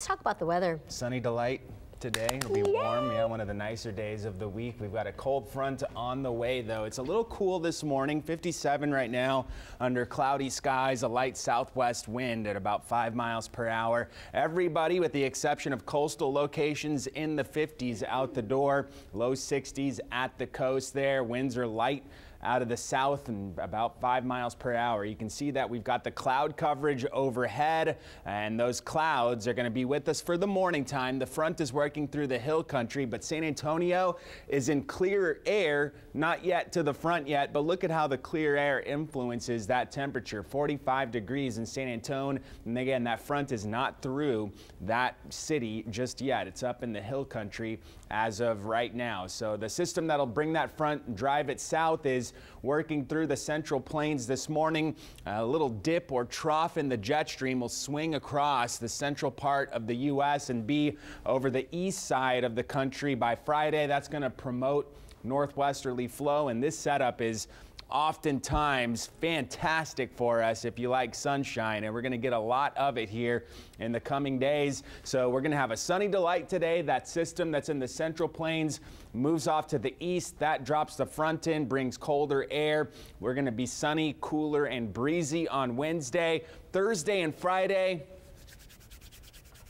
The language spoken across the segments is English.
Let's talk about the weather. Sunny delight today. It'll be warm. Yeah, one of the nicer days of the week. We've got a cold front on the way, though. It's a little cool this morning. 57 right now under cloudy skies, a light southwest wind at about 5 miles per hour. Everybody, with the exception of coastal locations, in the 50s out the door. Low 60s at the coast there. Winds are light out of the south and about five miles per hour. You can see that we've got the cloud coverage overhead and those clouds are going to be with us for the morning time. The front is working through the hill country, but San Antonio is in clear air, not yet to the front yet, but look at how the clear air influences that temperature. 45 degrees in San Antonio. And again, that front is not through that city just yet. It's up in the hill country as of right now. So the system that'll bring that front and drive it south is working through the central plains this morning. A little dip or trough in the jet stream will swing across the central part of the U.S. and be over the east side of the country by Friday. That's going to promote northwesterly flow, and this setup is oftentimes fantastic for us if you like sunshine and we're going to get a lot of it here in the coming days. So we're going to have a sunny delight today. That system that's in the central plains moves off to the east. That drops the front in brings colder air. We're going to be sunny cooler and breezy on wednesday. Thursday and friday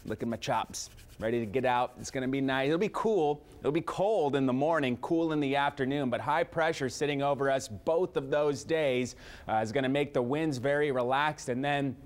look at my chops ready to get out. It's going to be nice. It'll be cool. It'll be cold in the morning, cool in the afternoon, but high pressure sitting over us both of those days uh, is going to make the winds very relaxed. And then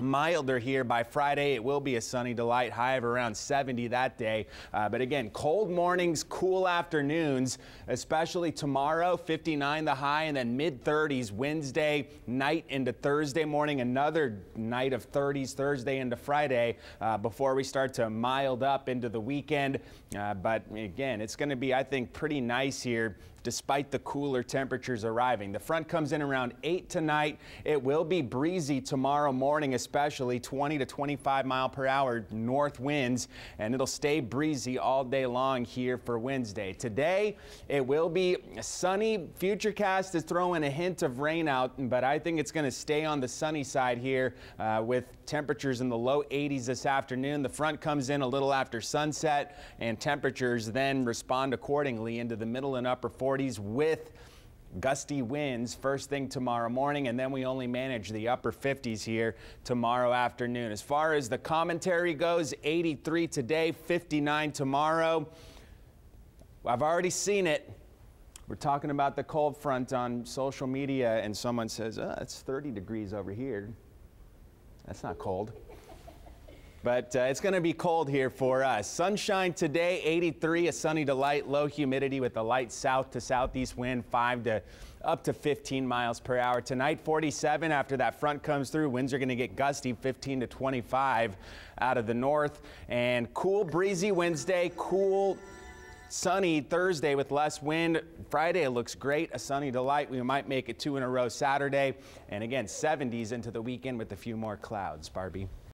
milder here by Friday. It will be a sunny delight, high of around 70 that day. Uh, but again, cold mornings, cool afternoons, especially tomorrow, 59 the high, and then mid 30s Wednesday night into Thursday morning. Another night of 30s Thursday into Friday uh, before we start to mild up into the weekend. Uh, but again, it's going to be, I think, pretty nice here despite the cooler temperatures arriving. The front comes in around 8 tonight. It will be breezy tomorrow morning, especially 20 to 25 mile per hour north winds, and it'll stay breezy all day long here for Wednesday. Today, it will be sunny. Futurecast is throwing a hint of rain out, but I think it's going to stay on the sunny side here uh, with temperatures in the low 80s this afternoon. The front comes in a little after sunset, and temperatures then respond accordingly into the middle and upper 40s 40s with gusty winds first thing tomorrow morning, and then we only manage the upper 50s here tomorrow afternoon. As far as the commentary goes, 83 today, 59 tomorrow. I've already seen it. We're talking about the cold front on social media, and someone says, oh, it's 30 degrees over here. That's not cold. But uh, it's going to be cold here for us. Sunshine today, 83, a sunny delight, low humidity with a light south to southeast wind, 5 to up to 15 miles per hour. Tonight, 47 after that front comes through. Winds are going to get gusty, 15 to 25 out of the north. And cool, breezy Wednesday, cool Sunny Thursday with less wind. Friday looks great, a sunny delight. We might make it two in a row Saturday. And again, 70s into the weekend with a few more clouds. Barbie.